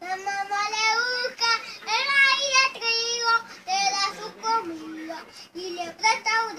La mamá le busca el maíz de trigo, le da su comida y le presta un